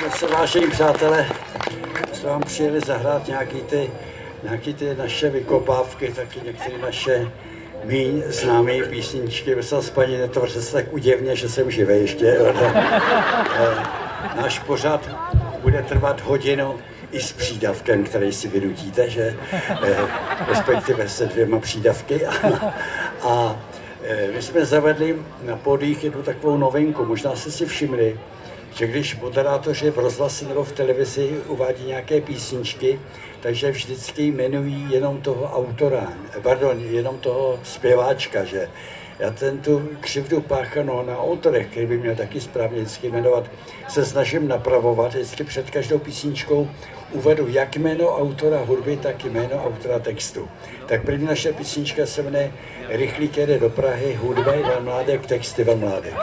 jsme se, vážení přátelé, jsme vám přijeli zahrát nějaký ty, nějaký ty naše vykopávky, taky některé naše míň známé písničky. Myslím, s paní netvoře se tak uděvně, že jsem živý ještě. Eh, náš pořad bude trvat hodinu i s přídavkem, který si vynutíte, že eh, respektive se dvěma přídavky. A, a eh, my jsme zavedli na podích jednu takovou novinku, možná jste si všimli, že když moderátoři v rozhlase nebo v televizi uvádí nějaké písničky, takže vždycky jmenují jenom toho autora, pardon, jenom toho zpěváčka, že já ten tu křivdu páchanou na autorech, který by měl taky správně vždycky jmenovat, se snažím napravovat. Vždycky před každou písničkou uvedu jak jméno autora hudby, tak jméno autora textu. Tak první naše písnička se jmenuje Rychlík jede do Prahy, hudba Ivan Mládek, texty Ivan Mládek.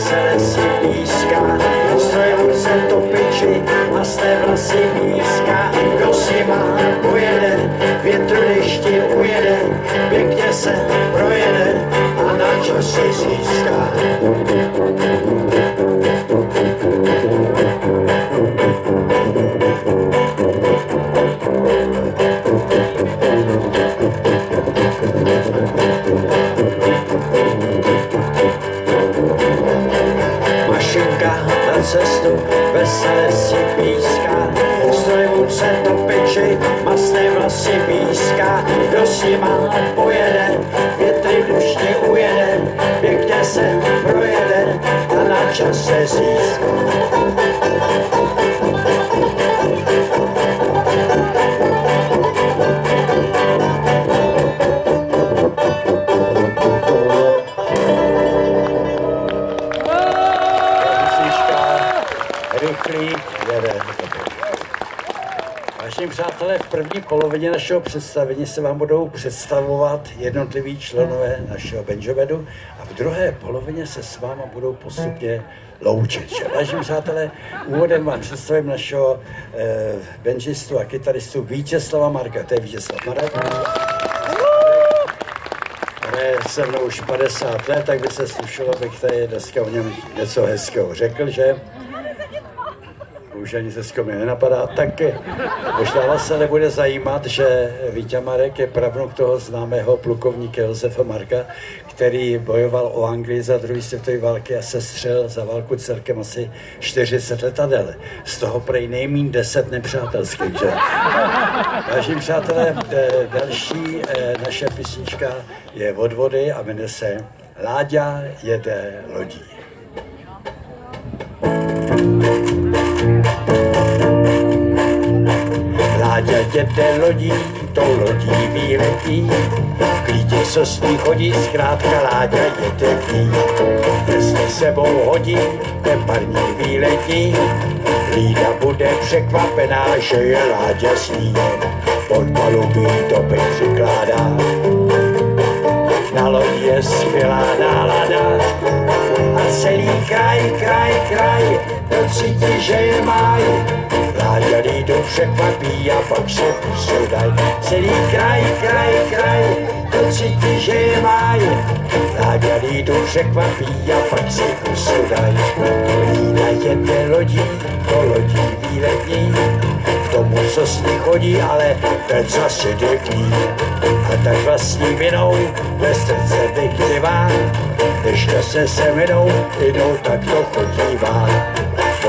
se nízká, nocuje ulice topiči a sté vlasy nízká. Kdo si má pojede, větru dešti ujede, pěkně se projede a na čas si získá. málem pojeden, větej dušně ujeden, pěkně se projede a na čase získat. Polovině našeho představení se vám budou představovat jednotliví členové našeho Benjovedu a v druhé polovině se s váma budou postupně loučit. Vážení přátelé, úvodem vám představím našeho eh, benžistu a kytaristu Vítězslava Marka. To je Vítězslav Marek. Je se mnou už 50 let, tak by se slušelo, bych tady dneska o něm něco hezkého řekl, že? Už ani se mě nenapadá, tak možná vás se nebude zajímat, že Vítě Marek je pravnuk toho známého plukovníka Josefa Marka, který bojoval o Anglii za druhé světové války a sestřel za válku celkem asi 40 letadel. Z toho prej nejmín 10 nepřátelských, že? Vážení přátelé, eh, další eh, naše písnička je od vody a jmenuje se Láďa jede lodí. Jede lodí, to lodí výletí, klítě sosný chodí, zkrátka Láďa jede k ní. Jestli sebou hodí, ten parní výletí, Lída bude překvapená, že je Láďa s ní, pod palubí topy přikládá. Na lodi je skvělá nálada a celý kraj, kraj, kraj, to cítí, že je máj Láďa lídu překvapí a pak se pusu. Celý kraj, kraj, kraj, to cítí, že je máj. Láďa lídu překvapí a pak se pusu daj. Jede lodí, to lodí výletní, k tomu, co s ní chodí, ale ten zase jde k ní. A tak vlastní vinou ve srdce vám ještě se se mnou jednou tak to chodívá.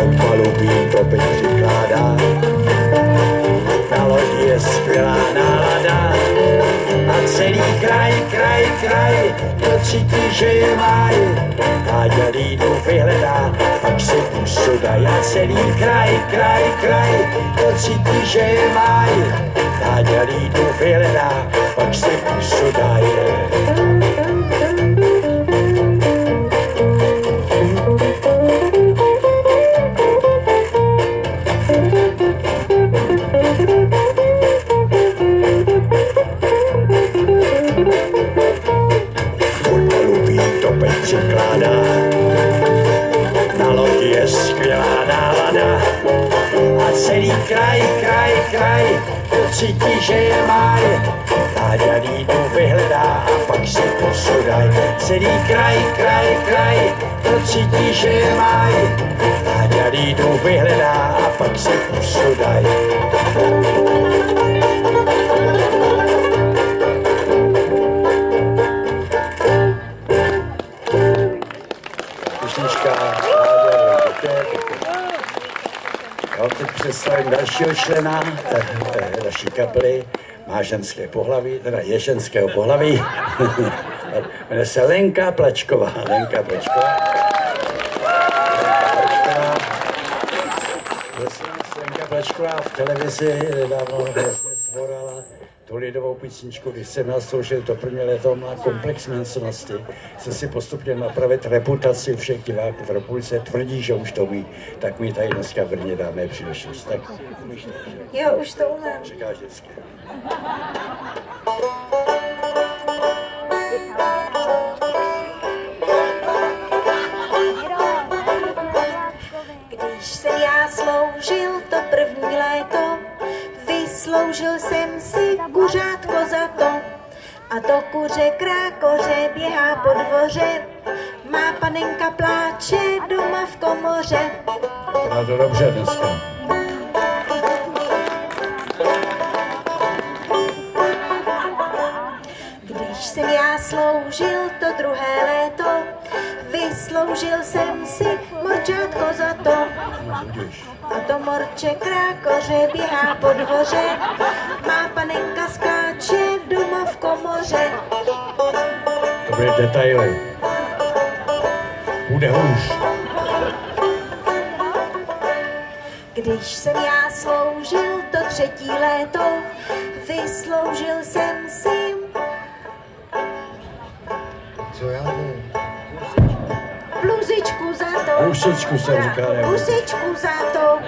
Od palubí to teď přikládá. Na lodi je skvělá nálada a celý kraj, kraj, kraj, to cítí, že je máj. Táďa lídu vyhledá, pak si pusu daj a celý kraj, kraj, kraj, to cítí, že je máj. Táďa lídu vyhledá, pak si pusu daj. kraj, kraj, kraj, to cítí, že je máj. Táďa lídu vyhledá a pak si posudaj. Celý kraj, kraj, kraj, to cítí, že je máj. Táďa lídu vyhledá a pak si posudaj. představím dalšího člena naší kapely. Má ženské pohlaví, teda je ženského pohlaví. Jmenuje se Lenka Plačková. Lenka Plačková. Lenka Plačková v televizi nedávno zborala tu lidovou písničku, když jsem nasloužil to první leto má komplex mencenosti, se si postupně napravit reputaci všech diváků v republice, tvrdí, že už to ví, tak mi tady dneska v Brně dáme příležitost. Tak Jo, už to umím. Říkáš vždycky. Když jsem já sloužil to první léto, vysloužil jsem si kuřátko za to. A to kuře krákoře běhá po dvoře, má panenka pláče doma v komoře. Má to dobře dneska. Jsem já sloužil to druhé léto, vysloužil jsem si morčátko za to. A to morče krákoře běhá po dvoře, má panenka skáče doma v komoře. To byly detaily. Bude hůř. Když jsem já sloužil to třetí léto, vysloužil jsem si... Co já nevím? Bluzičku za to. Husičku se říká, ne? Husičku za to.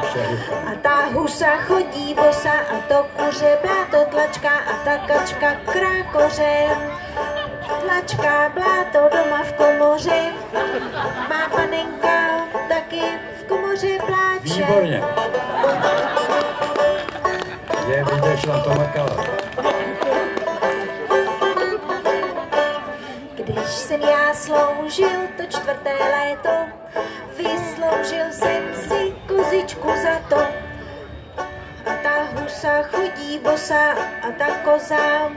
A ta husa chodí bosa a to kuře bláto tlačka a ta kačka krákoře. Tlačka bláto doma v komoře. Má panenka taky v komoře pláče. Výborně. Je vidět, na to makala. Já sloužil to čtvrté léto, vysloužil jsem si kozičku za to. A ta husa chodí bosa a ta koza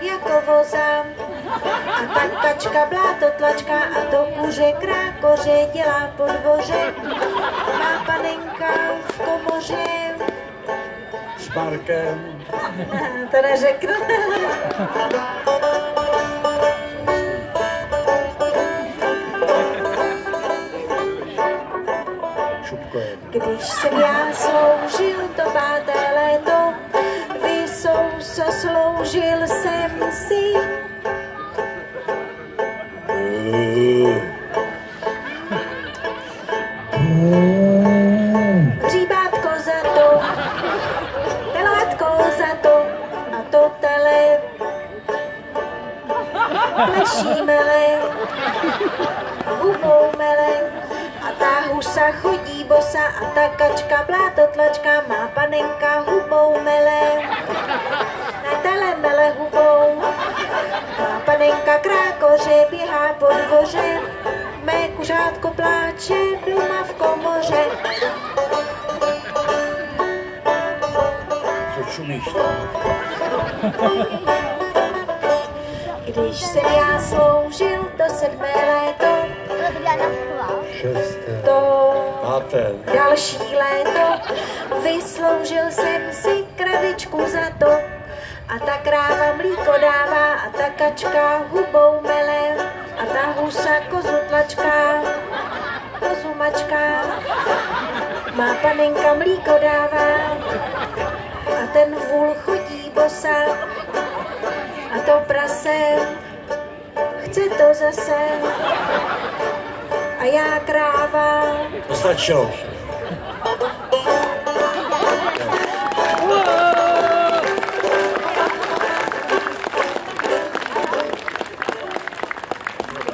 jako voza. A ta kačka bláto tlačka a to kuře krákoře dělá po dvoře. Má panenka v komoře. S parkem. To neřeknu. Když jsem já sloužil to páté léto, vysouso sloužil jsem si. Hříbátko za to, telátko za to, a to tele pleší mele, hubou mele, ta husa chodí bosa a ta kačka bláto tlačka má panenka hubou mele. Ne tele mele hubou. Má panenka krákoře běhá po dvoře. Mé kuřátko pláče doma v komoře. Co čumíš? Když jsem já sloužil to sedmé léto, šesté, to páté, další léto. Vysloužil jsem si kravičku za to. A ta kráva mlíko dává a ta kačka hubou mele a ta husa kozu tlačká, kozu mačká. Má panenka mlíko dává a ten vůl chodí bosa a to prase chce to zase a já kráva to stačilo.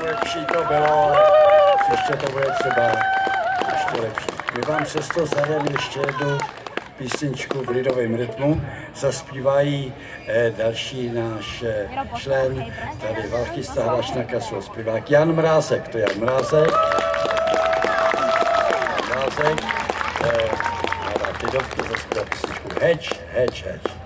Lepší to bylo, příště to bude třeba ještě lepší. My vám přesto zahrajeme ještě jednu písničku v lidovém rytmu. Zaspívají eh, další náš eh, člen, tady valchista hráč na kasu, zpěvák Jan Mrázek, to je Jan Mrázek. Jan Mrázek, eh,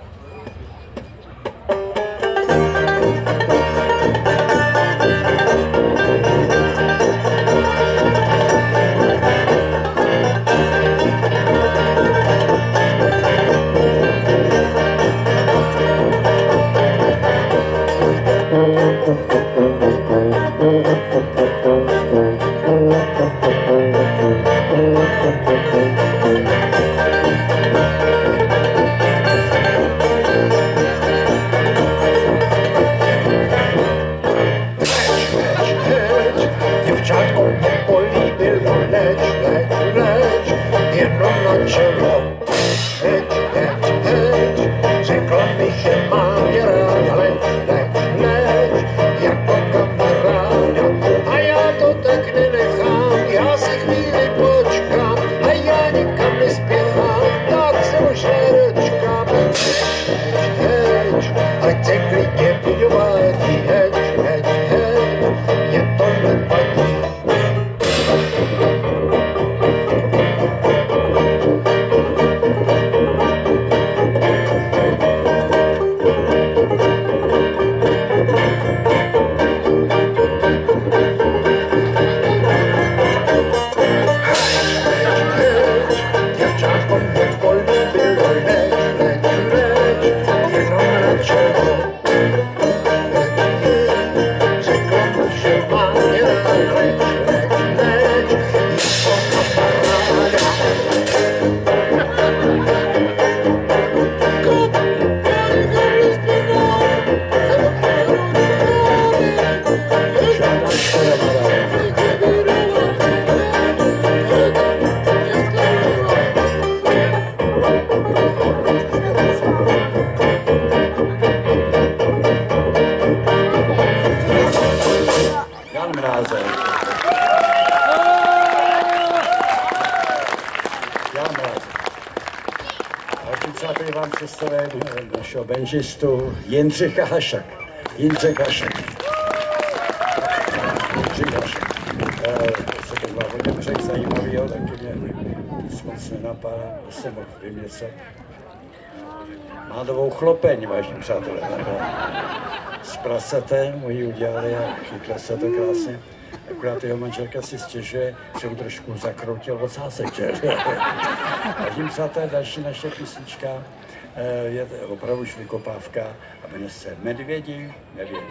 našeho benžistu Jindřicha Hašak. Jindřich Hašek. Jindřich Hašek. Eh, Co to byla hodně řek zajímavého, taky mě nic moc nenapadá, jsem mohl vyměcet. Má novou chlopeň, vážení přátelé. z prasete moji udělali a chytla se to krásně. Akorát jeho manželka si stěžuje, že mu trošku zakroutil ocásek, že? A tím přátelé, další naše písnička eh, je opravdu už vykopávka a jmenuje se Medvědi, medvědi.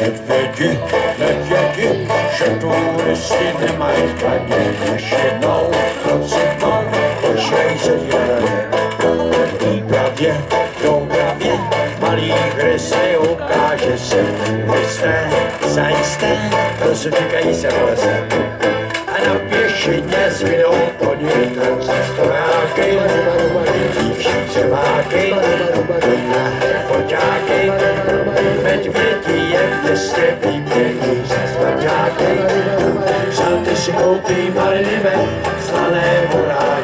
Medvědi, medvědi, že turisti nemají kladně, než jednou procitnou, počkej se. V výpravě, dopravě, malý hry zajisté, rozříkají se lesem. A na pěšině zbydou podniknou stojáky, dívší třeváky, foťáky, medvědí je v městě výběhní se svaťáky. Šaty si koupí malinive, slané voráky.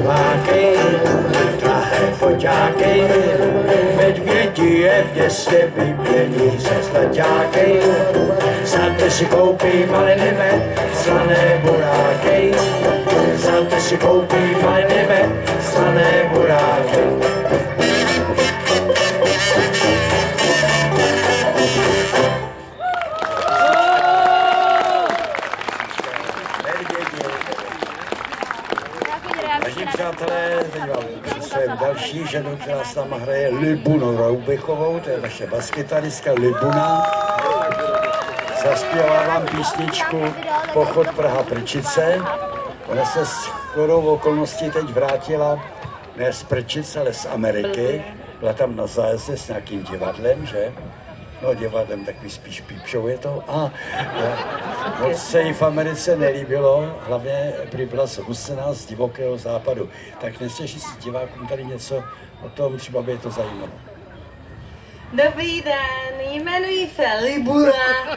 Dřeváky, drahé foťáky, medvědi je v městě vymění se zlaťáky, Sáte si koupí maliny med, přátelé, teď vám představím další ženu, která s náma hraje Libunu Roubichovou, to je naše baskytaristka Libuna. Zaspěla vám písničku Pochod Praha Prčice. Ona se s chodou okolností teď vrátila ne z Prčice, ale z Ameriky. Byla tam na zájezdě s nějakým divadlem, že? No divadlem takový spíš pípšou je to. A eh, moc se jí v Americe nelíbilo, hlavně prý byla zhusená z divokého západu. Tak nechceš si divákům tady něco o tom, třeba by je to zajímalo. Dobrý den, jmenuji se Libula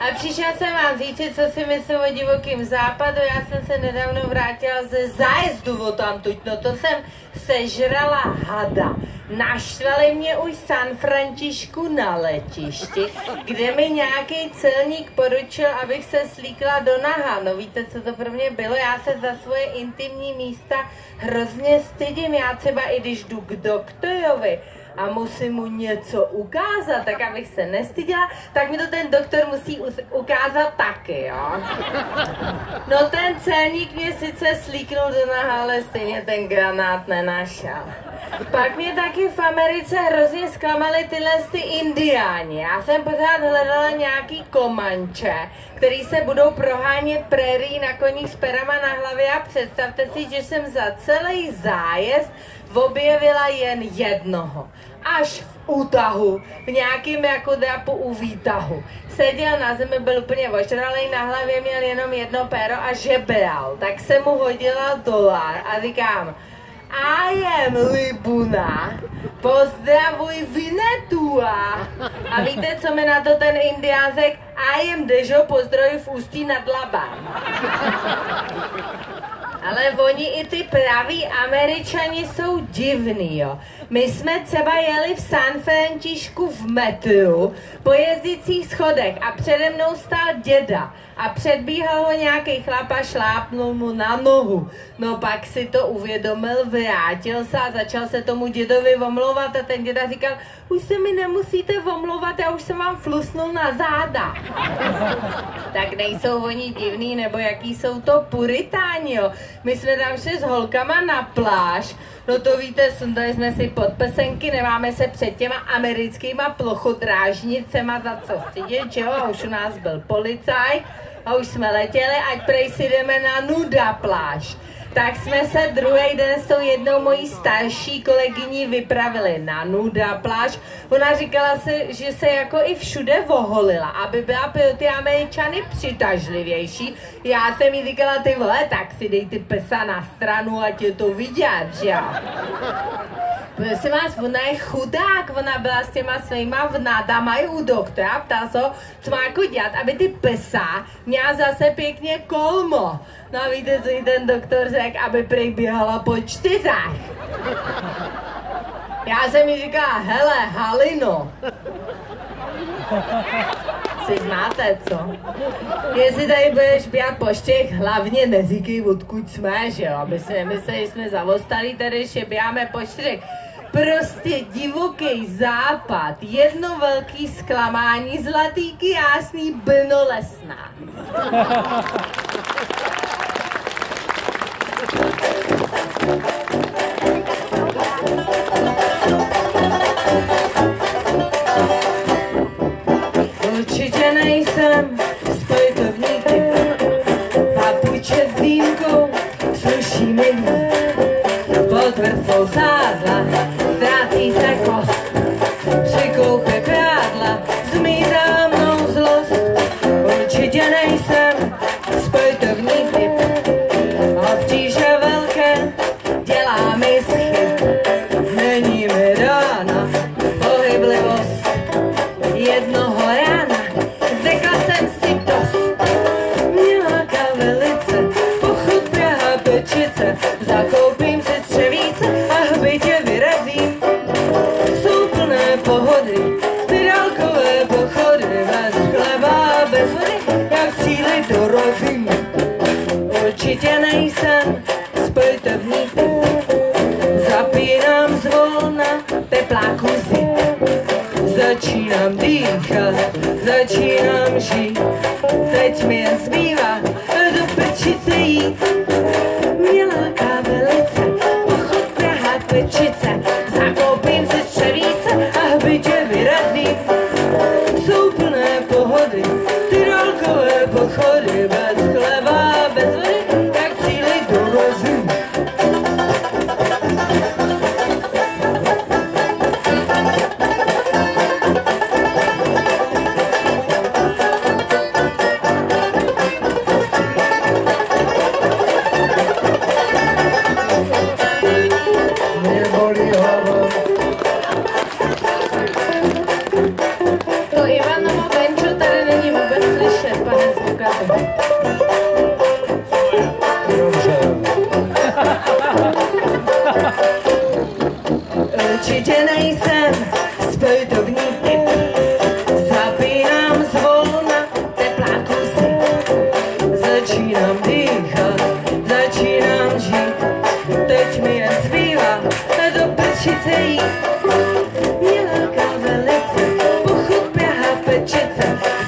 a přišla jsem vám říct, co si myslím o divokém západu. Já jsem se nedávno vrátila ze zájezdu o tamtuť, no to jsem sežrala hada. Naštvali mě už San Francisku na letišti, kde mi nějaký celník poručil, abych se slíkla do naha. No víte, co to pro mě bylo? Já se za svoje intimní místa hrozně stydím. Já třeba i když jdu k doktorovi, a musím mu něco ukázat, tak abych se nestyděla, tak mi to ten doktor musí ukázat taky, jo. No ten celník mě sice slíknul do naha, ale stejně ten granát nenašel. Pak mě taky v Americe hrozně zklamali tyhle ty indiáni. Já jsem pořád hledala nějaký komanče, který se budou prohánět prérí na koních s perama na hlavě a představte si, že jsem za celý zájezd objevila jen jednoho. Až v útahu, v nějakým jako drapu u výtahu. Seděl na zemi, byl úplně ožralý, na hlavě měl jenom jedno péro a žebral. Tak se mu hodila dolar a říkám, I am Libuna, pozdravuj Vinetua. A víte, co mi na to ten indián řekl? I am Dežo, pozdravuj v Ústí nad Labem. Ale oni i ty praví američani jsou divný, jo. My jsme třeba jeli v San Francisku v metru po jezdících schodech a přede mnou stál děda a předbíhal ho nějaký chlap a šlápnul mu na nohu. No pak si to uvědomil, vrátil se a začal se tomu dědovi omlouvat a ten děda říkal, už se mi nemusíte omlouvat, já už jsem vám flusnul na záda. tak nejsou oni divný, nebo jaký jsou to puritáni, jo. My jsme tam šli s holkama na pláž, no to víte, sundali jsme si podpesenky, nemáme se před těma americkýma plochodrážnicema za co stydět, že jo, a už u nás byl policaj, a už jsme letěli, ať prej si jdeme na nuda pláž. Tak jsme se druhý den s tou jednou mojí starší kolegyní vypravili na nuda pláž. Ona říkala si, že se jako i všude voholila, aby byla pro ty američany přitažlivější. Já jsem jí říkala, ty vole, tak si dej ty pesa na stranu, ať je to vidět, že jo. Prosím vás, ona je chudák, ona byla s těma svýma vnádama i u doktora, ptá se, co má jako dělat, aby ty pesa měla zase pěkně kolmo. No a víte, co jí ten doktor řekl, aby prej běhala po čtyřách. Já jsem jí říkala, hele, Halino, si znáte, co? Jestli tady budeš běhat po štěch, hlavně neříkej, odkud jsme, že jo? Aby si nemysleli, že jsme zavostalí, tady ještě běháme po čtyřech. Prostě divoký západ, jedno velký zklamání, zlatý jasný Brno lesná. Určitě nejsem spojtovníky, papuče s dýmkou, sluší mi. Pod sádla,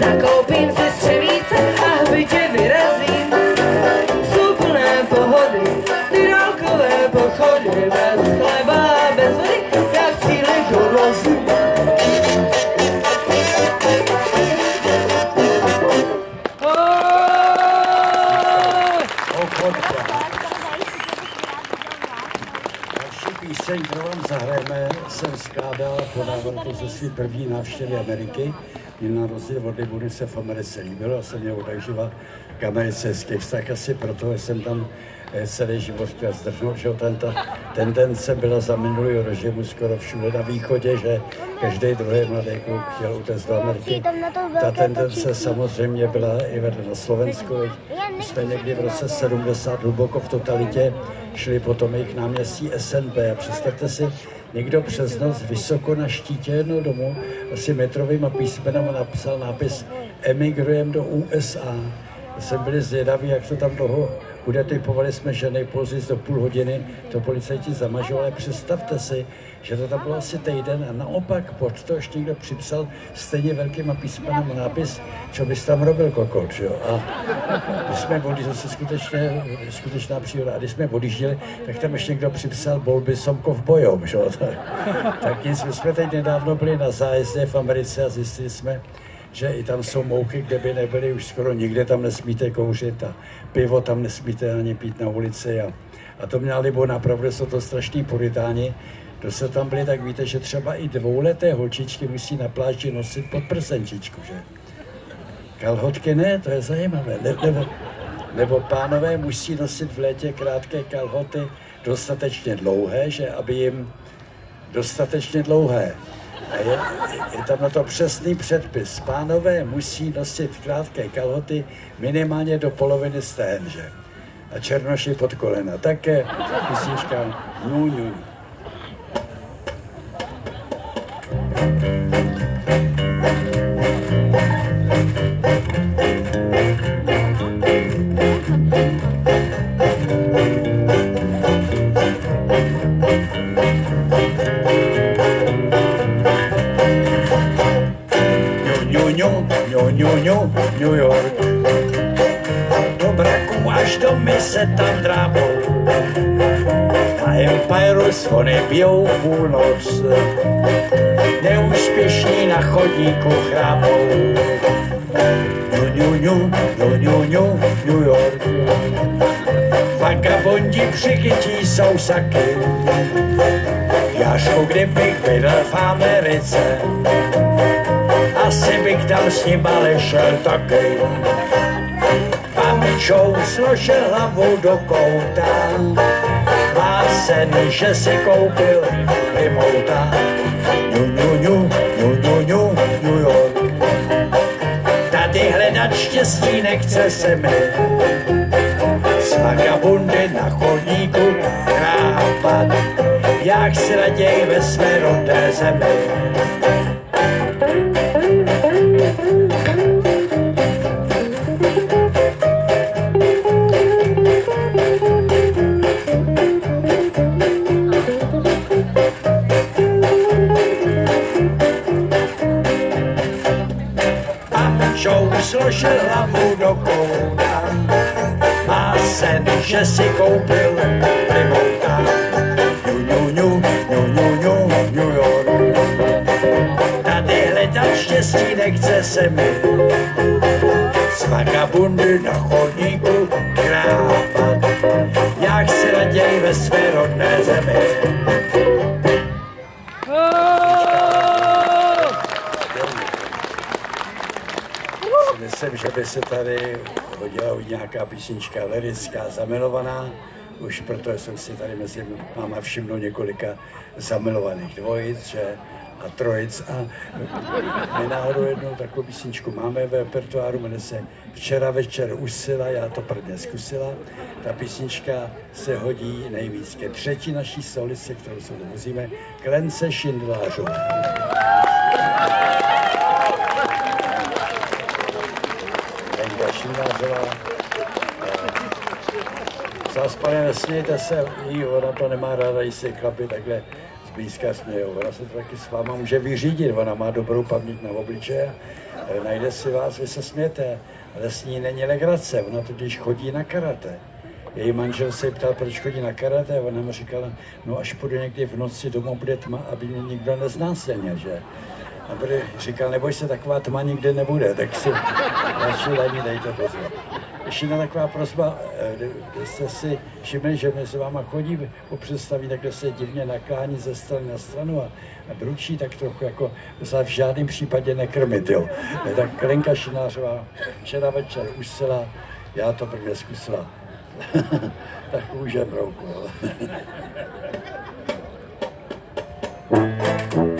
Zakoupím si střevíce a hbitě vyrazím. Jsou plné pohody, ty dálkové pochody, bez chleba, bez vody, jak cíli dorazím. Píseň, kterou vám zahrajeme, jsem skládal po návratu ze své první návštěvy Ameriky. Mě na rozdíl od Libuny se v Americe líbilo a jsem měl odakživa k Americe hezký vztah asi proto, že jsem tam eh, celý život chtěl zdrhnout, že ten, ta tendence byla za minulý režimu skoro všude na východě, že každý druhý mladý kluk chtěl utéct do Ameriky. Ta tendence samozřejmě byla i vedle na Slovensku. My jsme někdy v roce 70 hluboko v totalitě šli potom i k náměstí SNP a představte si, někdo přes noc vysoko na štítě jednoho domu asi metrovýma písmenama napsal nápis Emigrujem do USA. Jsem byli zvědaví, jak to tam dlouho bude. Typovali jsme, že nejpozději do půl hodiny to policajti zamažou, ale představte si, že to tam bylo asi týden a naopak pod to ještě někdo připsal stejně velkýma písmenama nápis, co bys tam robil kokot, jo. A když jsme odjížděli, zase skutečně, skutečná příroda, a když jsme odjížděli, tak tam ještě někdo připsal, bol by som kovbojom, že jo. Tak, tak nic, my jsme teď nedávno byli na zájezdě v Americe a zjistili jsme, že i tam jsou mouchy, kde by nebyly už skoro nikde, tam nesmíte kouřit a pivo tam nesmíte ani pít na ulici a, a to měla libo, napravdu jsou to strašní puritáni, kdo se tam byli, tak víte, že třeba i dvouleté holčičky musí na pláži nosit pod prsenčičku, že? Kalhotky ne, to je zajímavé. Ne, nebo, nebo pánové musí nosit v létě krátké kalhoty dostatečně dlouhé, že aby jim dostatečně dlouhé. Je, je tam na to přesný předpis. Pánové musí nosit krátké kalhoty minimálně do poloviny stén, že? A černoši pod kolena. Také písnička nu, nu. ňu, New York. Do braku až do mise tam drábou. Na Empire zvony bijou půlnoc. Neúspěšní na chodníku chrápou. Ňu, ňu, ňu, ňu, ňu, New York. Vagabondi přichytí sousaky. Jášku, kdybych bydlel v Americe, asi bych tam s ním ale šel taky. Pamičou složil hlavu do kouta, má sen, že si koupil limouta. Ňu, ňu, ňu, ňu, ňu, ňu, New York. Tady hledat štěstí nechce se mi, z vagabundy na chodníku chápat, jak si raději ve své rodné zemi. Večer hlavu do kouta má sen, že si koupil primouta. Ňu, ňu, ňu, ňu, ňu, ňu, New York. Tady hledat štěstí nechce se mi, z vagabundy na chodníku krápat. Já chci raději ve své rodné zemi. Myslím, že by se tady hodila nějaká písnička lirická, zamilovaná, už proto jsem si tady mezi máma všimnul několika zamilovaných dvojic, že a trojic a my náhodou jednou takovou písničku máme v repertoáru, jmenuje se Včera večer usila, já to prvně zkusila. Ta písnička se hodí nejvíc ke třetí naší solice, kterou se dovozíme, Klence Šindlářové. Lenka Šindlářová. Zas, pane, nesmějte se, jí, ona to nemá ráda, když se chlapi takhle zblízka smějou. Ona se to taky s váma může vyřídit, ona má dobrou paměť na obličeje, eh, najde si vás, vy se smějete, ale s ní není legrace, ona totiž chodí na karate. Její manžel se ptal, proč chodí na karate, ona mu říkala, no až půjdu někdy v noci domů, bude tma, aby mě nikdo neznásilnil, že? A prý říkal, neboj se, taková tma nikdy nebude, tak si radši lení dejte pozor. Ještě jedna taková prosba, eh, kdy jste si všimli, že mezi váma chodí po představí, takhle se divně naklání ze strany na stranu a, a bručí tak trochu jako za v žádném případě nekrmit, jo. Tak Lenka Šinářová včera večer usila, já to prvně zkusila. tak může brouku, jo.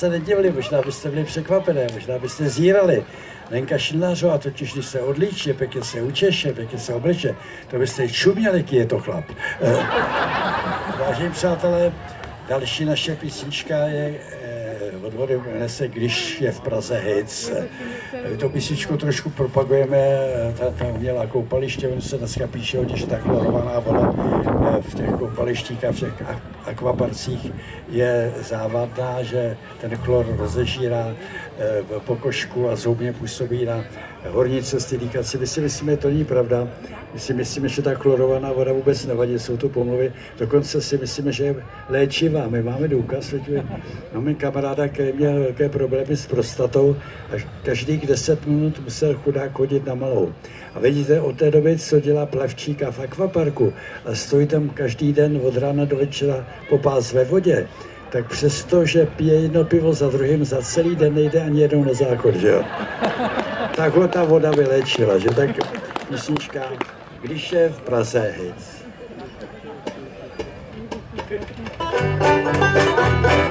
se nedivili, možná byste byli překvapené, možná byste zírali. Lenka Šindlářová totiž, když se odlíčí, pěkně se učeše, pěkně se obleče, to byste čuměli, jaký je to chlap. Eh, Vážení přátelé, další naše písnička je eh, od vody jmenuje se Když je v Praze hits. Tu písničku trošku propagujeme, ta, ta umělá koupaliště, ono se dneska píše hodně, že ta chlorovaná voda eh, v těch koupalištích a v těch ak- akvaparcích je závadná, že ten chlor rozežírá eh, pokožku a zhoubně působí na horní cesty dýchací. My si myslíme, že to není pravda. My si myslíme, že ta chlorovaná voda vůbec nevadí, jsou to pomluvy. Dokonce si myslíme, že je léčivá. My máme důkaz, máme kamaráda, který měl velké problémy s prostatou a každých 10 minut musel chudák chodit na malou. A vidíte, od té doby, co dělá plavčíka v akvaparku a stojí tam každý den od rána do večera po pás ve vodě, tak přesto, že pije jedno pivo za druhým, za celý den nejde ani jednou na záchod, že jo? Tak ho ta voda vylečila, že tak písnička, když je v Praze hit. Že v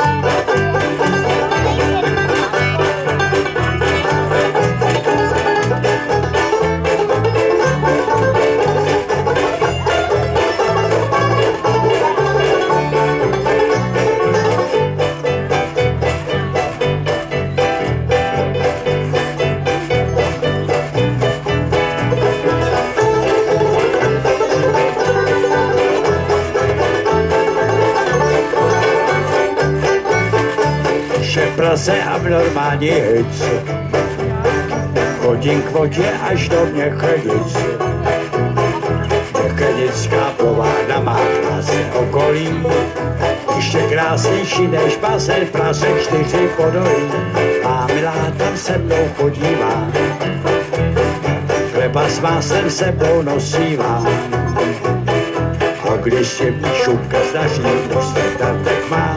Praze a v normální hic Chodím k vodě až do Měchenic. Měchenická pováda má krásné okolí. Ještě krásnější než bazén v Praze čtyři podolí. Má milá tam se mnou chodívá, chleba s máslem se mnou nosívá. A když se mi šupka zdaří, prostě tak má,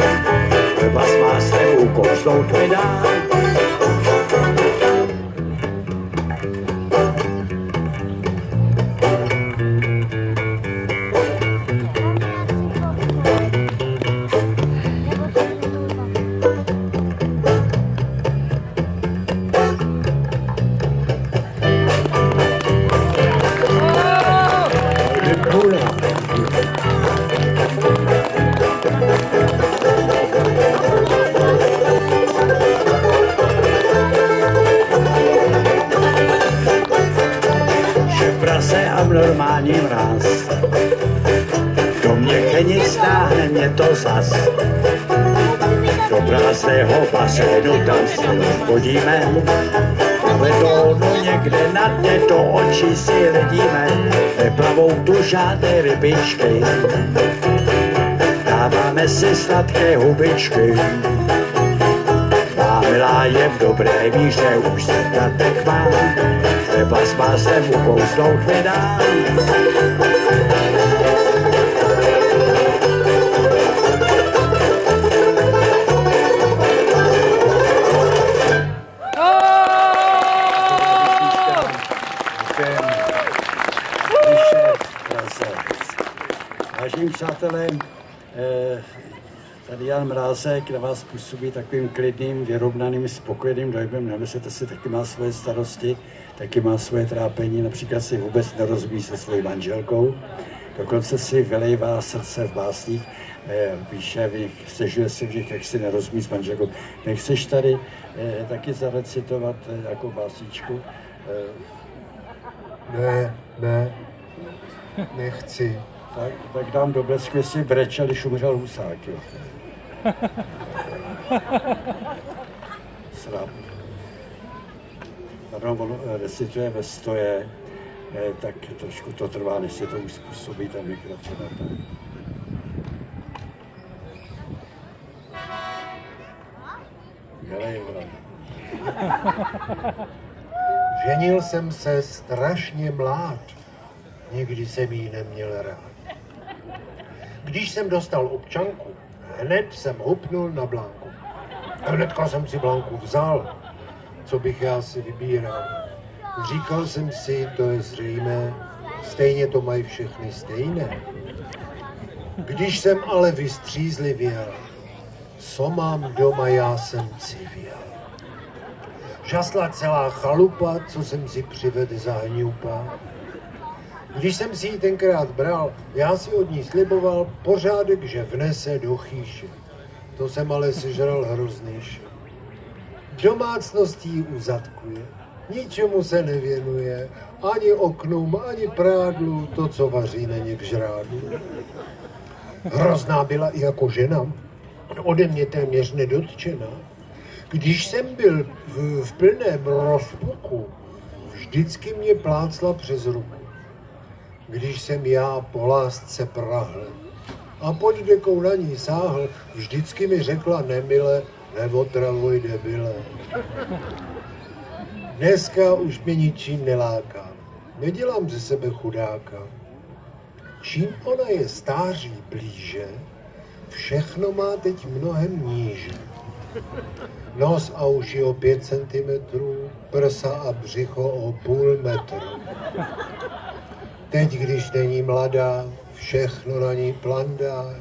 chleba s máslem ukousnout mi dá. že rybičky. Dáváme si sladké hubičky. Má milá je v dobré míře, už se tak má. Třeba s máslem ukousnout mi přátelé, eh, tady Jan Mrázek na vás působí takovým klidným, vyrovnaným, spokojeným dojmem. Nemyslete si, taky má svoje starosti, taky má svoje trápení, například si vůbec nerozumí se svojí manželkou, dokonce si vylejvá srdce v básních, eh, píše, stěžuje si v nich, jak si nerozumí s manželkou. Nechceš tady eh, taky zarecitovat jako básničku? Ne, ne, nechci. Tak, tak dám do blesku, jestli brečel, když umřel husák. Jo. Srap. Pardon, on eh, recituje ve stoje, eh, tak trošku to trvá, než se to uspůsobí ten mikrofon. tak. Dělej. Ženil jsem se strašně mlád. Nikdy jsem jí neměl rád. Když jsem dostal občanku, hned jsem hupnul na Blanku. Hnedka jsem si Blanku vzal, co bych já si vybíral. Říkal jsem si, to je zřejmé, stejně to mají všechny stejné. Když jsem ale vystřízlivěl, co mám doma, já jsem civěl. Žasla celá chalupa, co jsem si přivedl za hňupa. Když jsem si ji tenkrát bral, já si od ní sliboval pořádek, že vnese do chýše. To jsem ale sežral hroznejší. Domácnost jí uzatkuje, ničemu se nevěnuje, ani oknům, ani prádlu, to, co vaří, není k žrádu. Hrozná byla i jako žena, ode mě téměř nedotčená. Když jsem byl v, v plném rozpuku, vždycky mě plácla přes ruku. Když jsem já po lásce prahl a pod dekou na ní sáhl, vždycky mi řekla nemile, neotravuj debile. Dneska už mě ničím neláká, nedělám ze sebe chudáka. Čím ona je stáří blíže, všechno má teď mnohem níže. Nos a uši o pět centimetrů, prsa a břicho o půl metru. Teď, když není mladá, všechno na ní plandá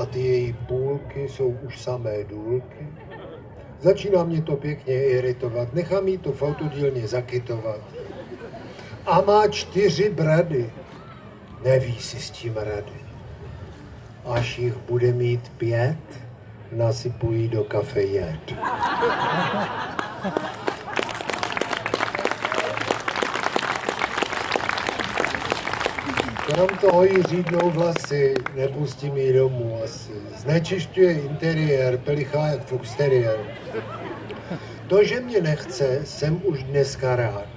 a ty její půlky jsou už samé důlky. Začíná mě to pěkně iritovat, nechám jí to v autodílně zakytovat. A má čtyři brady, neví si s tím rady. Až jich bude mít pět, nasypují do kafe jed. Krom toho jí řídnou vlasy, nepustím jí domů asi. Znečišťuje interiér, pelichá jak foxteriér. To, že mě nechce, jsem už dneska rád.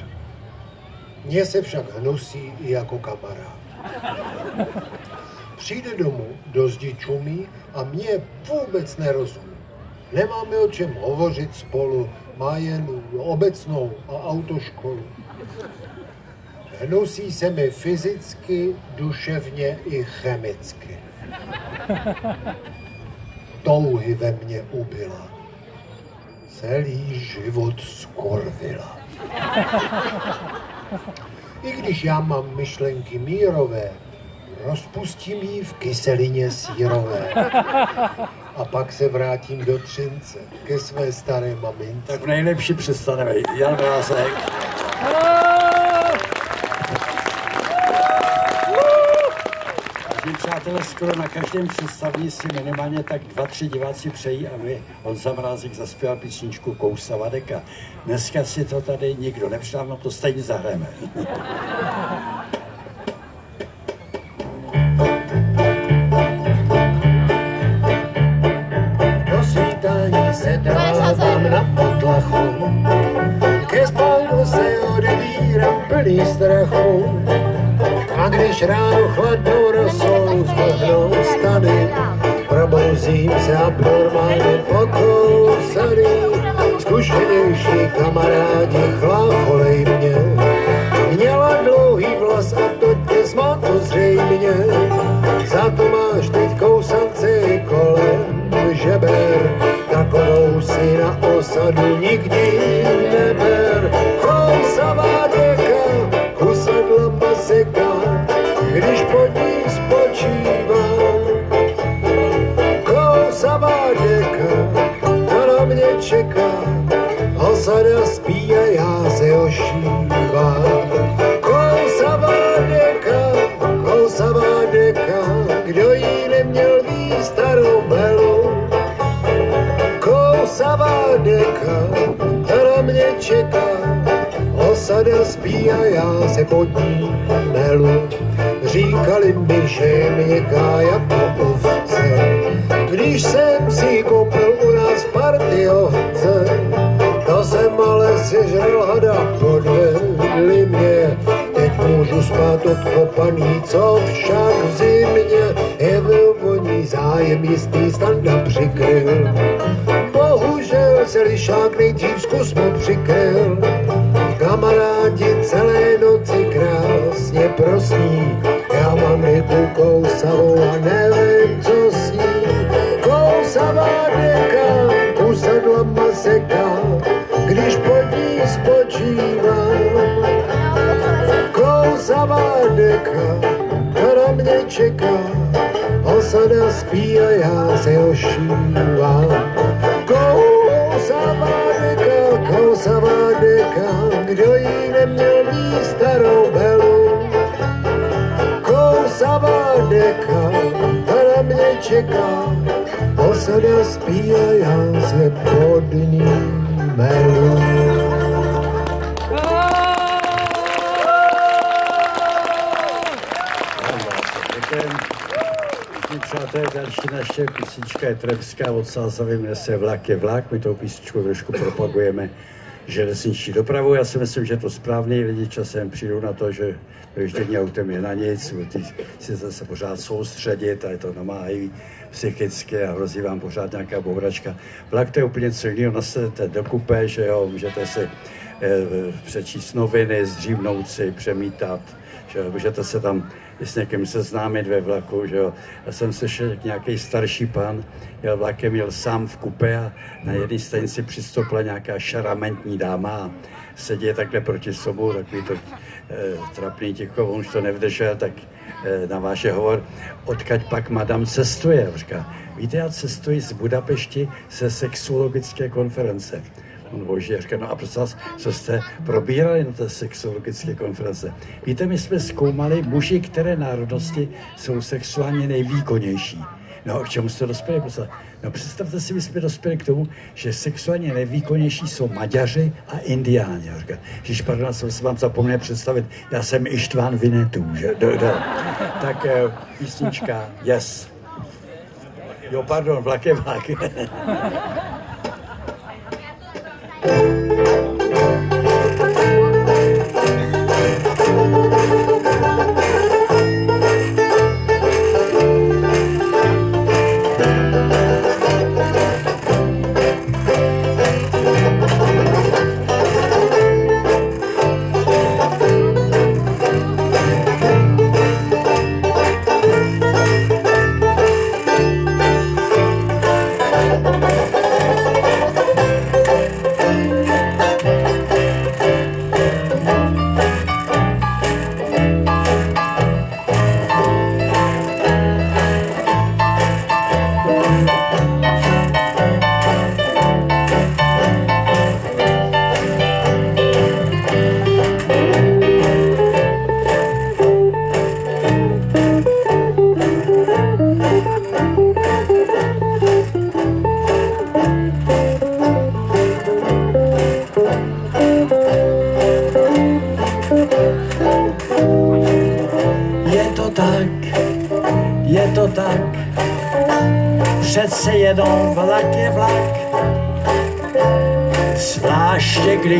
Mně se však hnusí i jako kamarád. Přijde domů, do zdi čumí a mě vůbec nerozumí. Nemáme o čem hovořit spolu, má jen obecnou a autoškolu. Hnusí se mi fyzicky, duševně i chemicky. Touhy ve mně ubila. Celý život skorvila. I když já mám myšlenky mírové, rozpustím jí v kyselině sírové. A pak se vrátím do Třince ke své staré mamince. Tak v nejlepší představíme Jan Vrázek. Přátelé, skoro na každém představení si minimálně tak dva, tři diváci přejí, aby Honza Mrázek zaspěl písničku Kousa Vadeka. Dneska si to tady nikdo nepřál, no to stejně zahrajeme. Do svítání se dávám na potlachu, ke spánku se odebírám plný strachu. A když ráno chladnou rosou zbohnou stany, probouzím se abnormálně pokousaný. Zkušenější kamarádi chlácholej mě, měla dlouhý vlas a to tě zmatlo zřejmě. Za to máš teď kousance kolem žeber, takovou si na osadu nikdy neber. Děka, kusadla paseka, když pod ní spočívá. Kousavá děka, to na mě čeká, osada spí a já se ošívám. Kousavá deka, kousavá deka, kdo jí neměl ví starou belu. Kousavá deka, osada spí a já se pod ní melu. Říkali mi, že je měkká jako ovce, když jsem si koupil u nás v partiovce, to jsem ale sežral hada, podvedli mě. Teď můžu spát odkopaný, co však v zimě je voní zájem jistý standa přikryl. Bohužel se lišák nejdřív zkus mu přikryl. Kamarádi celé noci krásně prosní, já mám deku kousavou a nevím, co s ní. Kousavá deka, usedla maseka, když pod ní spočívám. Kousavá deka, na mě čeká, osada spí a já se ošívám. Kousavá deka, kousavá deka, kdo jí neměl ví starou belu. Kousavá deka, ta na mě čeká, osada spí a já se pod ní. Vážení Přátelé, další naše písnička je Trepská od Sázavy, jmenuje se Vlak je vlak. My tou písničkou trošku propagujeme železniční dopravu. Já si myslím, že to správný. Lidi časem přijdou na to, že dojíždění autem je na nic, ty si zase pořád soustředit a je to namáhají psychicky a hrozí vám pořád nějaká bouračka. Vlak to je úplně co jiného, nasedete do kupé, že jo, můžete si eh, přečíst noviny, zdřímnout si, přemítat, že můžete se tam s někým seznámit ve vlaku, že jo. Já jsem slyšel, jak nějaký starší pan jel vlakem, jel sám v kupe a na jedné stanici přistoupila nějaká šaramentní dáma a sedí takhle proti sobou, takový to eh, trapný ticho, on už to nevydržel, tak eh, na váš hovor, odkaď pak madam cestuje. Říká, víte, já cestuji z Budapešti se sexuologické konference. Říká, no a prosím vás, co jste probírali na té sexuologické konference? Víte, my jsme zkoumali muži, které národnosti jsou sexuálně nejvýkonnější. No a k čemu jste dospěli? No představte si, my jsme dospěli k tomu, že sexuálně nejvýkonnější jsou Maďaři a Indiáni. Když pardon, jsem se vám zapomněl představit, já jsem Ištván Vinetů, že? Do, do. Tak eh, písnička, yes. Jo, pardon, vlak je vlak. Je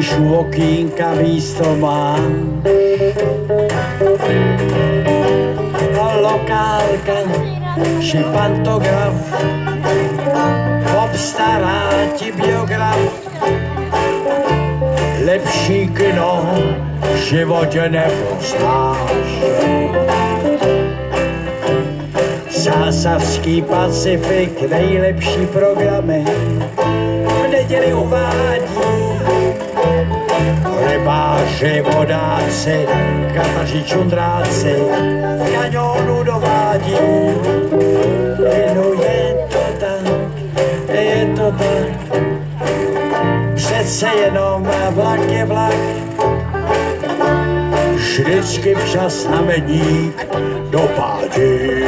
když u okýnka místo má. A lokálka či pantograf obstará ti biograf. Lepší kino v životě nepoznáš. Sásavský Pacifik, nejlepší programy v neděli uvádí. Rybáři, vodáci, kataři, čundráci v kanionu dovádí. No je to tak, je to tak, přece jenom vlak je vlak. Vždycky včas na medník dopádí.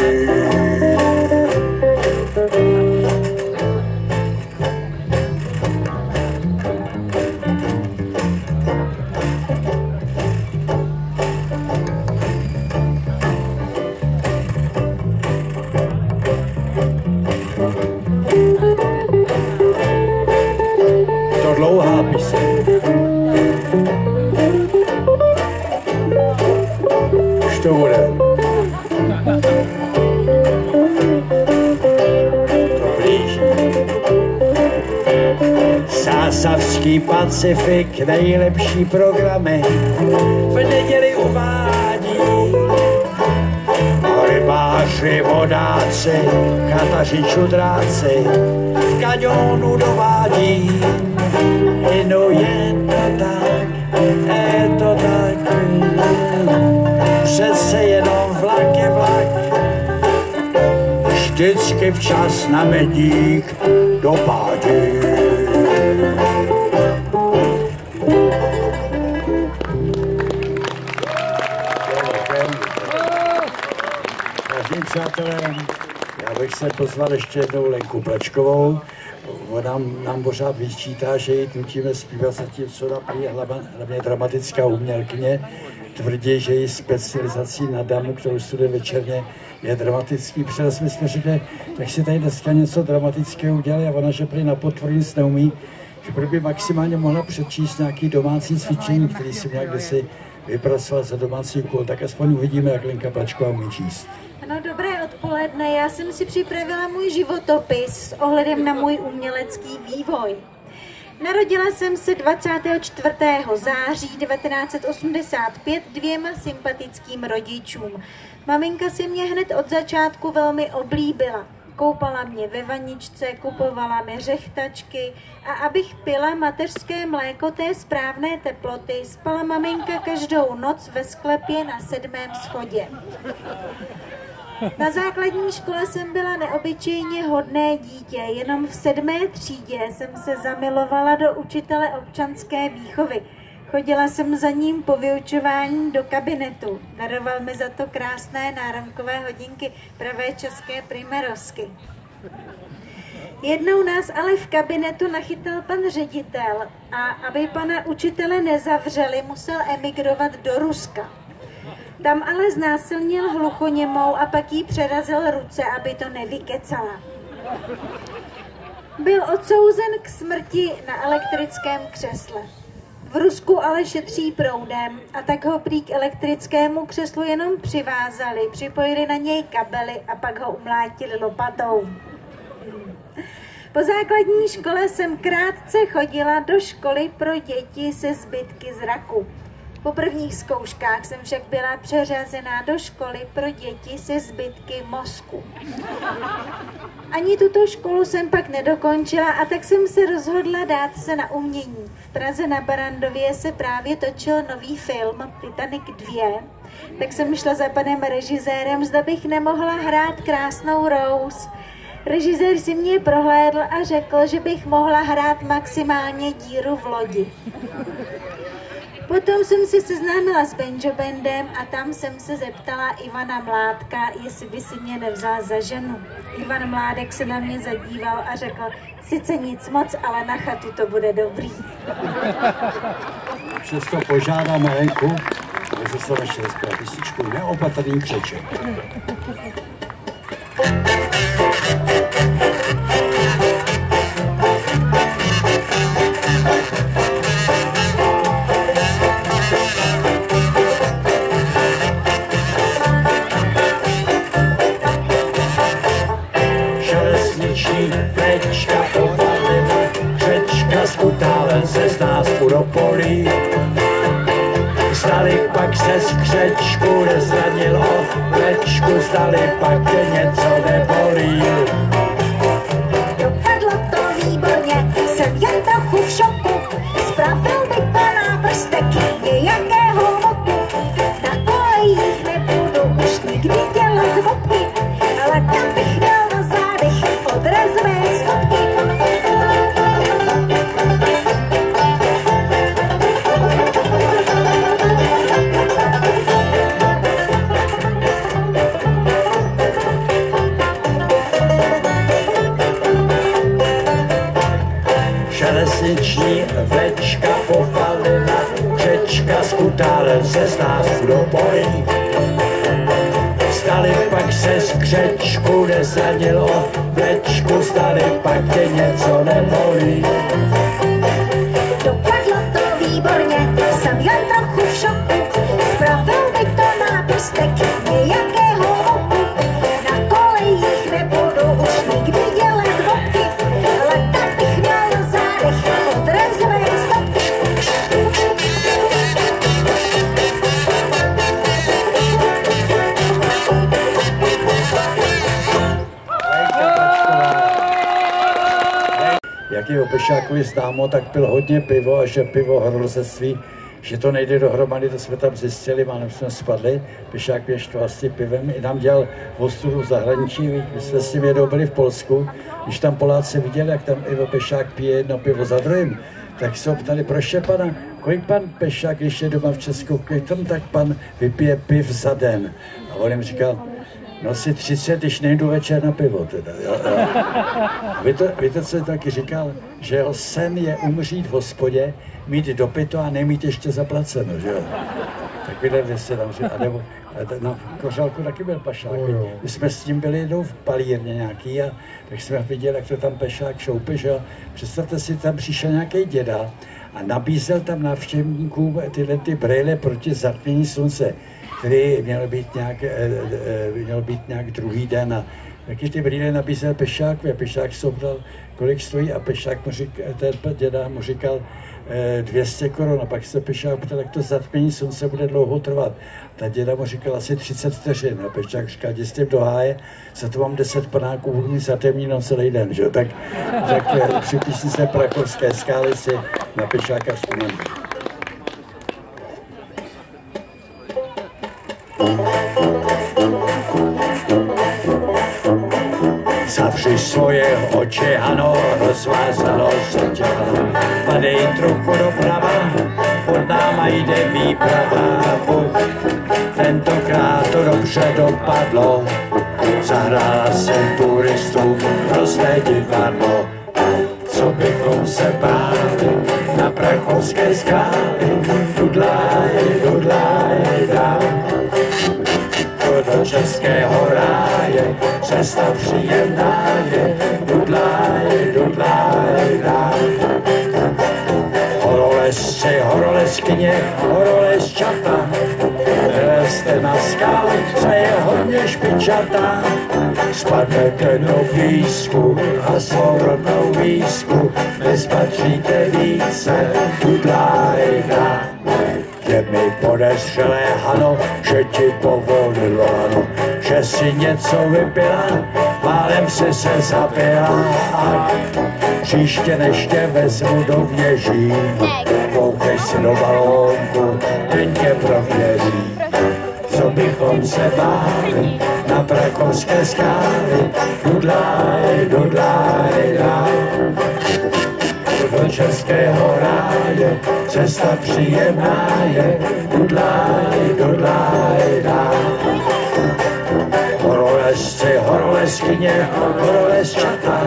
Vodáci, kataři, čudráci v kanionu dovádí. No je to tak, je to tak, přece jenom vlak je vlak. Vždycky včas na medík dopádí. Přátelé, já bych se pozval ještě jednou Lenku Plačkovou. Ona nám, pořád vyčítá, že ji nutíme zpívat, zatímco ona je hlavně, dramatická umělkyně. Tvrdí, že její specializací na damu, kterou studuje večerně, je dramatický přes. My jsme řekli, tak si tady dneska něco dramatického udělali a ona, že prý na potvoru nic neumí, že by maximálně mohla přečíst nějaký domácí cvičení, který si měla kdysi vypracovat za domácí úkol, tak aspoň uvidíme, jak Lenka Plačková umí číst. Ano, dobré odpoledne. Já jsem si připravila můj životopis s ohledem na můj umělecký vývoj. Narodila jsem se 24. září 1985 dvěma sympatickým rodičům. Maminka si mě hned od začátku velmi oblíbila. Koupala mě ve vaničce, kupovala mi řechtačky a abych pila mateřské mléko té správné teploty, spala maminka každou noc ve sklepě na sedmém schodě. Na základní škole jsem byla neobyčejně hodné dítě. Jenom v sedmé třídě jsem se zamilovala do učitele občanské výchovy. Chodila jsem za ním po vyučování do kabinetu. Daroval mi za to krásné náramkové hodinky pravé české primerosky. Jednou nás ale v kabinetu nachytal pan ředitel a aby pana učitele nezavřeli, musel emigrovat do Ruska. Tam ale znásilnil hluchoněmou a pak jí přerazil ruce, aby to nevykecala. Byl odsouzen k smrti na elektrickém křesle. V Rusku ale šetří proudem a tak ho prý k elektrickému křeslu jenom přivázali, připojili na něj kabely a pak ho umlátili lopatou. Po základní škole jsem krátce chodila do školy pro děti se zbytky zraku. Po prvních zkouškách jsem však byla přeřazená do školy pro děti se zbytky mozku. Ani tuto školu jsem pak nedokončila a tak jsem se rozhodla dát se na umění. V Praze na Barandově se právě točil nový film Titanic 2, tak jsem šla za panem režisérem, zda bych nemohla hrát krásnou Rose. Režisér si mě prohlédl a řekl, že bych mohla hrát maximálně díru v lodi. Potom jsem se seznámila s Benjo Bandem a tam jsem se zeptala Ivana Mládka, jestli by si mě nevzal za ženu. Ivan Mládek se na mě zadíval a řekl, sice nic moc, ale na chatu to bude dobrý. Přesto požádám Helenku, aby se se našli zpět písničku Neopatrný křeček. utálem se z nás do polí. Zdali pak se z křečku o plečku, zdali pak tě něco nebolí. Dopadlo to výborně, jsem jen trochu v šoku. Spravil by to náprstek nějakého tak pil hodně pivo a že pivo hrozectví, že to nejde dohromady, to jsme tam zjistili, málem jsme spadli. Pešák mě štval s pivem, i nám dělal ostudu v zahraničí, my jsme s ním jednou byli v Polsku, když tam Poláci viděli, jak tam Ivo Pešák pije jedno pivo za druhým, tak se ho ptali, proč je pana, kolik pan Pešák, když je doma v Česku, kolik tam tak pan vypije piv za den? A on jim říkal, asi 30, když nejdu večer na pivo teda. Jo, jo. Víte, víte, co je taky říkal? Že jeho sen je umřít v hospodě, mít dopito a nemít ještě zaplaceno, že jo? Takovýhle věc se tam říká. A nebo na Kořálku taky byl pašák. My jsme s tím byli jednou v palírně nějaký a tak jsme viděli, jak to tam pešák šoupe, že jo? Představte si, tam přišel nějaký děda a nabízel tam návštěvníkům tyhle ty brejle proti zatmění slunce, který měl být nějak, eh, eh, měl být nějak druhý den a Taky ty brýle nabízel Pešák, a Pešák sobral kolik stojí a Pešák mu říkal, ten děda mu říkal, 200 korun a pak se Pešák ptal, jak to zatmění slunce bude dlouho trvat. Ta děda mu říkala asi 30 vteřin a Pešák říkal, s tím do háje, za to mám 10 panáků, budu mít zatemní no celý den, že? Tak, tak eh, při písnice Prachovské skály si na Pešáka vzpomenu. Zavři svoje oči, ano, rozvázalo se tělo. Padej trochu doprava, pod náma jde výprava. Bůh, tentokrát to dobře dopadlo. Zahrála jsem turistům prosté divadlo. Co bychom se báli na prachovské skály, dudlaj, dudlaj, dám do českého ráje, cesta příjemná je, dudlaj, dudlaj, daj. Horolezci, horolezkyně, horolezčata, Lezte na skály, co je hodně špičatá. Spadnete do písku a svou rodnou výsku, nespatříte více, dudlaj, daj je mi podezřelé, Hano, že ti povolilo, ano, že si něco vypila, málem si se zapila. A příště než tě vezmu do věží, koukej si do balónku, ten tě prověří. Co bychom se báli na prakovské skály, dudlaj, dudlaj, daj do českého ráje, cesta příjemná je, dudlaj, dudlaj, daj. Horolezci, horolezkyně, horolezčata,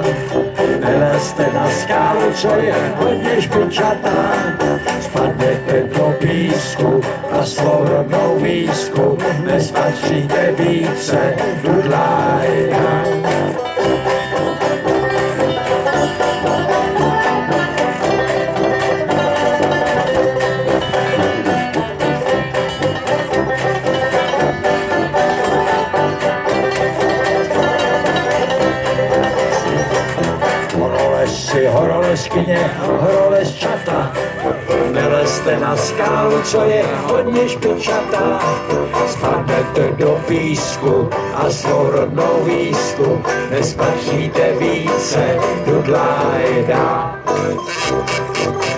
nelezte na skálu, co je hodně špičatá. Spadnete do písku a svou rodnou výzku, nespatříte více, dudlaj, daj. Nelezte na skálu, co je hodně špičatá. Spadnete do písku a svou rodnou výsku nespatříte více dudlajda. Děkujeme,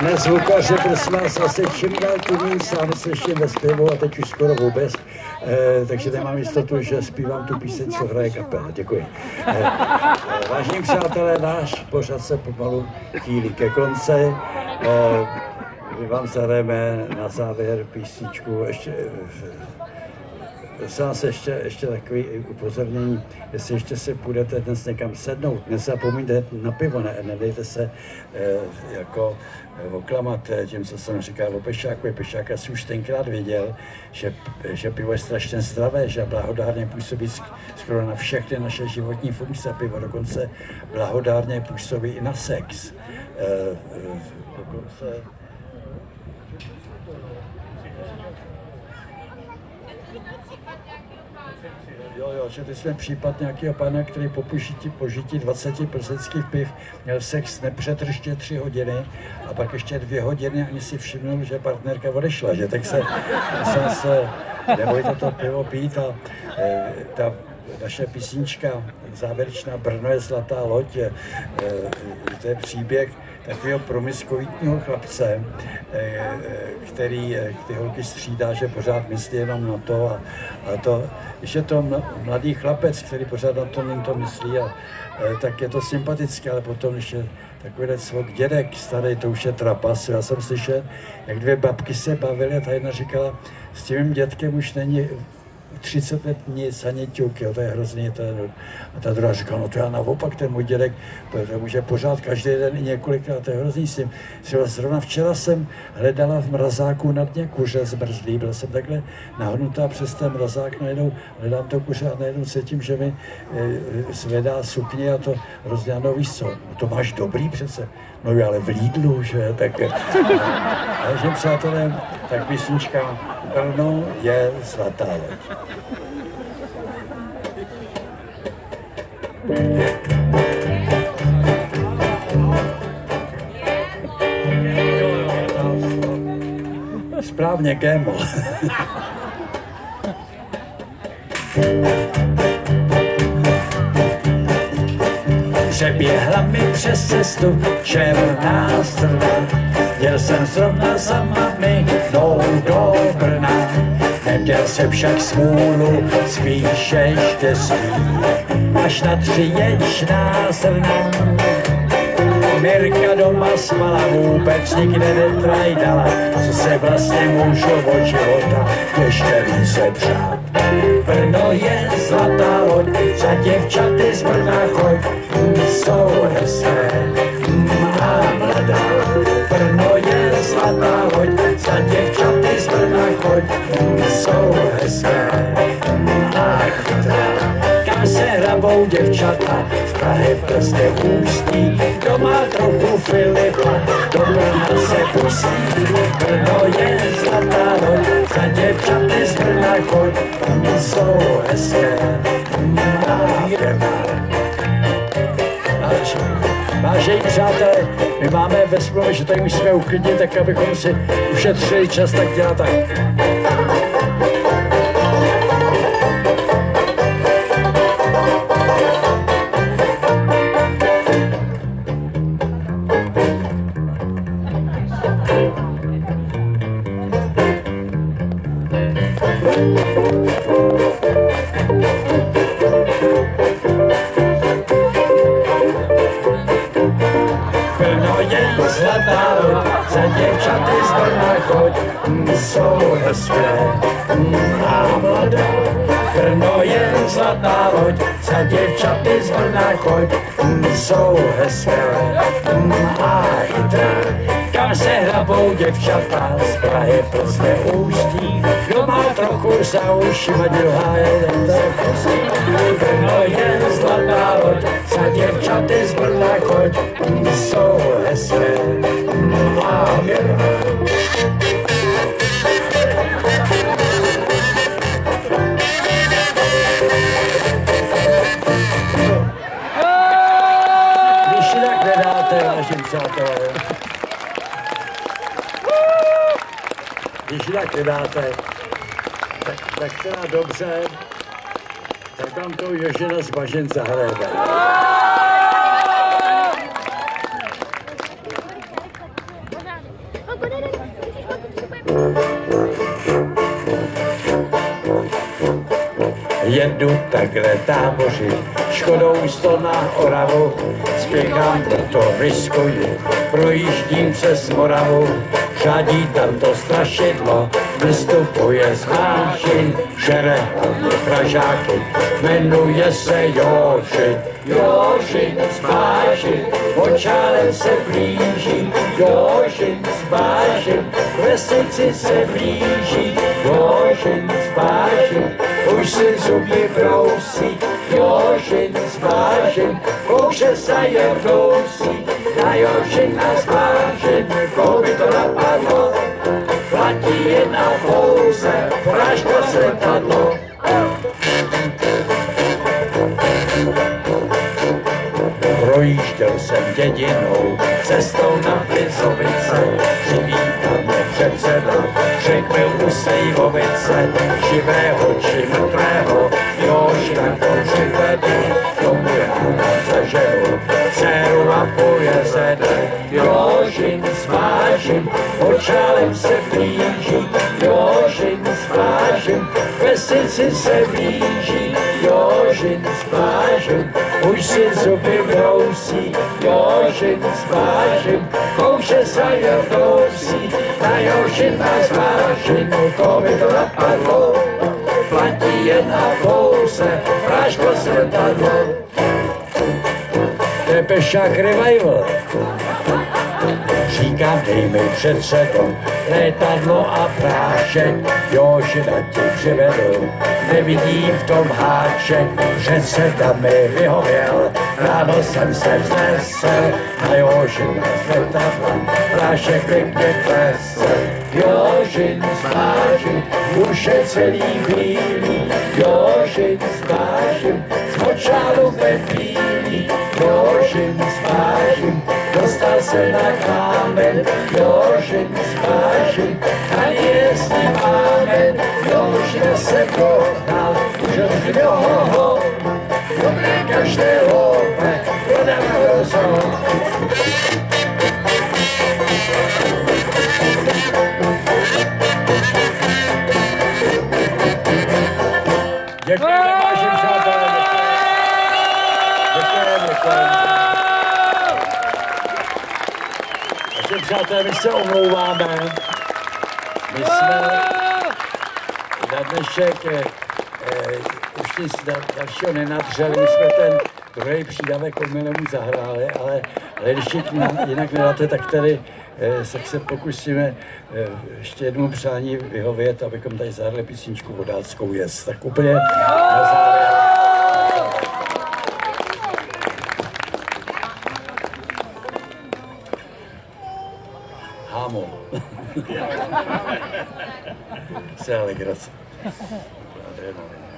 Pane zvukaře, prosím vás, asi čím dál tím sám se ještě ve zpěvu a teď už skoro vůbec, eh, takže nemám jistotu, že zpívám tu píseň, co hraje kapela. Děkuji. Eh, eh, vážení přátelé, náš pořad se pomalu chýlí ke konci. Eh, my vám zahrajeme na závěr písničku ještě vás, ještě, ještě takový upozornění, jestli ještě si půjdete dnes někam sednout, nezapomeňte na pivo, ne, nedejte se eh, jako eh, oklamat eh, tím, co jsem říkal o Pešáku. Pešák asi už tenkrát věděl, že, že pivo je strašně zdravé, že blahodárně působí skoro na všechny naše životní funkce. Pivo dokonce blahodárně působí i na sex. Eh, eh, dokonce Jo, jo, že ty jsme případ nějakého pana, který po požití, požití 20 plzeňských piv měl sex nepřetržitě tři hodiny a pak ještě dvě hodiny ani si všimnul, že partnerka odešla, že? Tak se, jsem se, nebojte to pivo pít a e, ta naše písnička závěrečná Brno je zlatá loď, e, to je příběh takového promiskovitního chlapce, eh, který eh, ty holky střídá, že pořád myslí jenom na to a, a to, je to mladý chlapec, který pořád na to, to myslí, a, eh, tak je to sympatické, ale potom, když je takový svok dědek starý, to už je trapas. Já jsem slyšel, jak dvě babky se bavily a ta jedna říkala, s tím dětkem už není 30 let nic, ani ťuk, jo, to je hrozný. To a ta druhá říká, no to já naopak, ten můj dědek, to může pořád každý den i několikrát, to je hrozný s tím. Třeba zrovna včera jsem hledala v mrazáku na dně kuře zmrzlý, byl jsem takhle nahnutá přes ten mrazák, najednou hledám to kuře a najednou cítím, že mi e, zvedá sukně a to rozdělanou, víš co, no to máš dobrý přece. No jo, ale v Lidlu, že? Tak, takže přátelé, tak písnička Brno je svatá loď. Správně, Gamble. Přeběhla mi přes cestu černá strna, jel jsem zrovna za maminou do Brna. Neměl jsem však smůlu, spíše štěstí, až na tři ječná zrna. Mirka doma spala, vůbec nikde netrajdala, co se vlastně můžu od života ještě více přát. Brno je zlatá loď, za děvčaty z Brna choď, jsou hezké, má mladá. Brno je za děvčaty má se děvčata, Prahy prostě ústí, kdo má trochu Filipa, do Brna se pustí. Brno je zlatá loď, za děvčaty z Brna choď, jsou hezké, nádherná. Vážení přátelé, my máme ve smlouvě, že tady musíme uklidnit, tak abychom si ušetřili čas, tak dělat tak. Děvčata z Prahy Plzně ústí, kdo má trochu za ušima, druhá jeden tak pustí. Brno je zlatá loď, za děvčaty z Brna choď, jsou hezké, Nedáte, tak, tak teda dobře, tak vám to Jožina z Bažin zahraje. Jedu takhle táboři, škodou sto na Oravu, spěchám, proto riskuju, projíždím přes Moravu, řadí tam to strašidlo, vystupuje z mášin, žere hlavně Pražáky, jmenuje se Jožin, Jožin z Bážin, počálem se blíží, Jožin z Bážin, k vesnici se blíží, Jožin z Bážin, už si zuby brousí, Jožin z Bážin, kouše se je brousí, na Jožina z Bážin, koho to napadlo, platí jedna pouze, vražda z Projížděl jsem dědinou, cestou na Frizovice, přivítal mě předseda, řekl mi u Sejvovice, živého či mrtvého, Jožka to přivede, tomu já zaženu, dceru a pojezede, Jožin zvážím, očálem se blíží, Jožin zvážím, vesnici se blíží, Jožin zvážim, už si zuby brousí, Jožin zvážim, kouše se je jadousí, na Jožin Jožina zvážim, to mi to napadlo, platí je na pouze, práško se zrcadlo. Depeša Revival. Říkám, dej mi před sebou létadlo a prášek, Jožina ti přivedu, nevidím v tom háček, předseda mi vyhověl, ráno jsem se vznesl, a Jožina z letadla, prášek pěkně klesl. Jožin zvážím, už je celý bílý, Jožin zvážím, z močálu bílý, Jožin zvážím, dostal se na kámen, Jožin zvážím, a jestli máme, Jožin se kohnal, už od něho, dobré každého, přátelé, my se omlouváme. My jsme na dnešek eh, eh, už nic dal- dalšího nenadřeli, my jsme ten druhý přídavek od Milemu zahráli, ale, ale když jinak nedáte, tak tady eh, tak se pokusíme eh, ještě jednou přání vyhovět, abychom tady zahrali písničku Vodáckou jez. Tak úplně na závěr. Se alegrace. Adrenalin. Na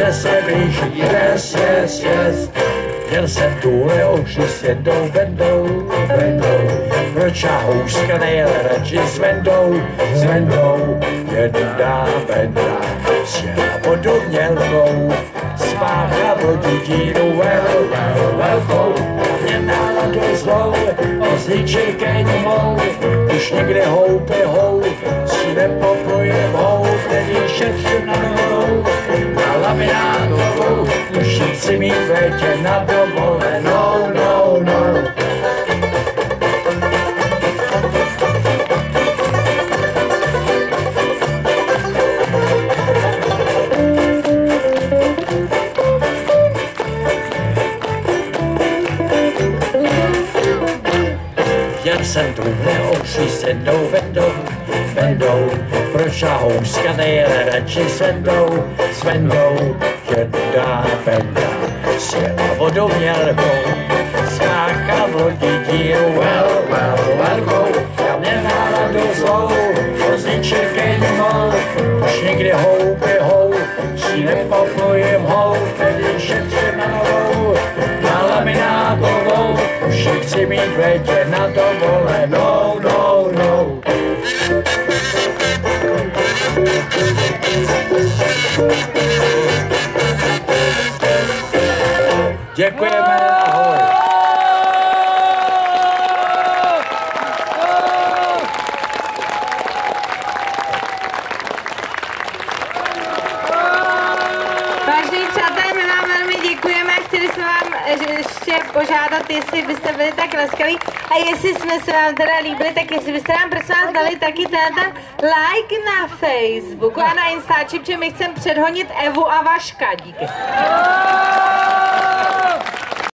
že se blíží les, yes, yes. Měl jsem tuhle oči s jednou vendou, vendou, proč a houska s vendou, s vendou, jedna venda, sjela vodu mělkou, spácha vodí díru vel, vel, velkou, mě náladu zlou, ozličil keň mou, už někde houpe hou, si nepokojem hou, který šetřím na novou, na laminátovou, chci mít v létě na dovolenou, no, no. Jen jsem tuhle oči s jednou vendou, vendou, proč a houska nejele radši s vendou, s vendou, jedna venda, sjela vodu mělkou, spácha v lodi díru, well, well, velkou, já mě náladu zlou, pozničil keň mou, už někdy houby hou, si nepoplujem hou, tedy šetřím na novou, na laminátovou, už ji chci mít v létě na dovolenou, no, no. Děkujeme, požádat, jestli byste byli tak laskaví a jestli jsme se vám teda líbili, tak jestli byste nám prosím vás dali taky ten like na Facebooku a na Instači, protože my chceme předhonit Evu a Vaška. Díky.